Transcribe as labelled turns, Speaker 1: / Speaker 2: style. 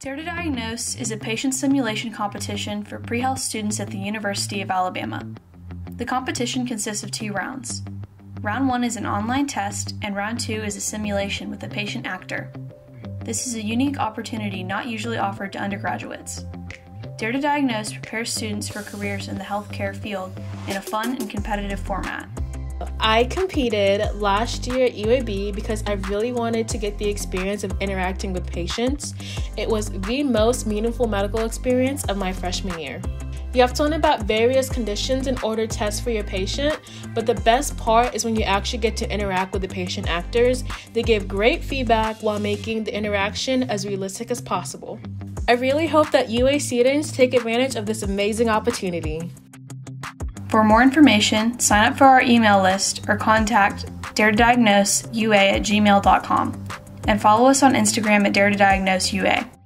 Speaker 1: Dare to Diagnose is a patient simulation competition for pre health students at the University of Alabama. The competition consists of two rounds. Round 1 is an online test, and round 2 is a simulation with a patient actor. This is a unique opportunity not usually offered to undergraduates. Dare to Diagnose prepares students for careers in the healthcare field in a fun and competitive format.
Speaker 2: I competed last year at UAB because I really wanted to get the experience of interacting with patients. It was the most meaningful medical experience of my freshman year. You have to learn about various conditions and order tests for your patient, but the best part is when you actually get to interact with the patient actors. They give great feedback while making the interaction as realistic as possible. I really hope that UA students take advantage of this amazing opportunity.
Speaker 1: For more information, sign up for our email list or contact daretodiagnoseua at gmail.com and follow us on Instagram at daretodiagnoseua.